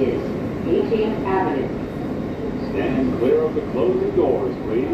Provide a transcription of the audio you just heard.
is 18th Avenue. Stand clear of the closing doors, please.